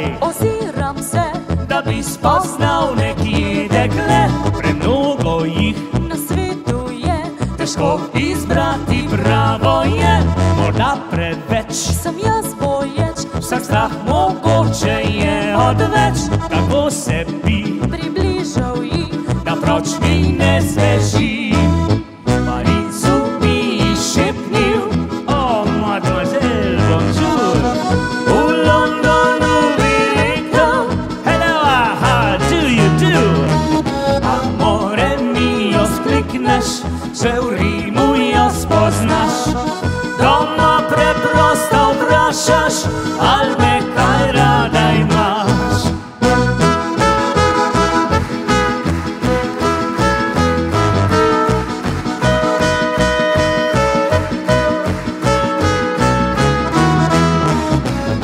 zakaj? Oziram se, Da bi spoznal nekje dekle, premnogo jih na svetu je, težko izbrati pravo je, morda preveč. sem jaz boječ, Vsak strah mogoče je odveč, kako se sklikneš, če v Rimu jo spoznaš. Doma preprosto vprašaš, ali me kaj rada imaš.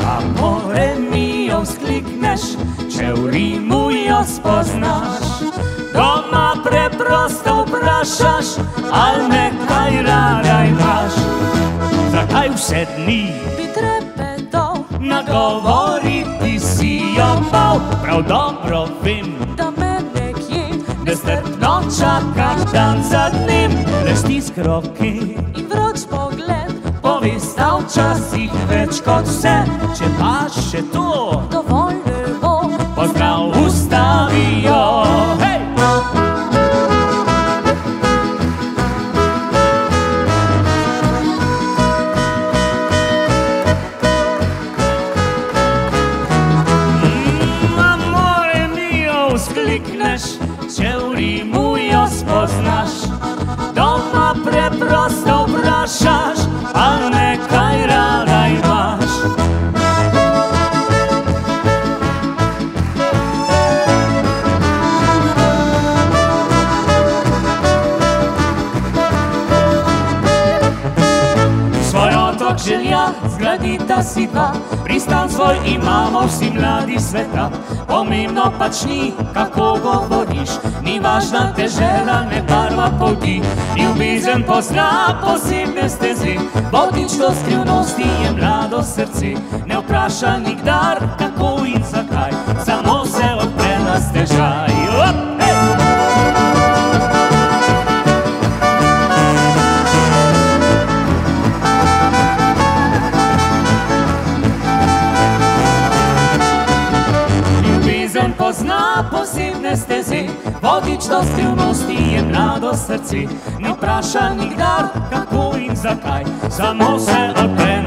Amore mio vzklikneš, če v Rimu jo spoznaš. Doma preprosto vprašaš, ali me kaj rada imaš. Zakaj vse dni bi trepetov, nagovoriti si jo bal? Prav dobro vem, da me nekje nestrpno čaka dan za dnem, le stisk roke. in vroč pogled, Povesta včasih več kot vse, če pa še to. dovolj želja zgradita si dva, pristan svoj imamo vsi mladi sveta. Pomembno pač ni, kako govoriš, ni važna težela, ne barva poti. Ljubezen pozna posebne stezi, vodič do skrivnosti je mlado srce. Ne vpraša nikdar, kako in zakaj, samo se odpre na stežaj. Pozna posebne steze, vodič do skrivnosti je mlado srce. Ne vpraša nikdar, kako in zakaj, samo se odpre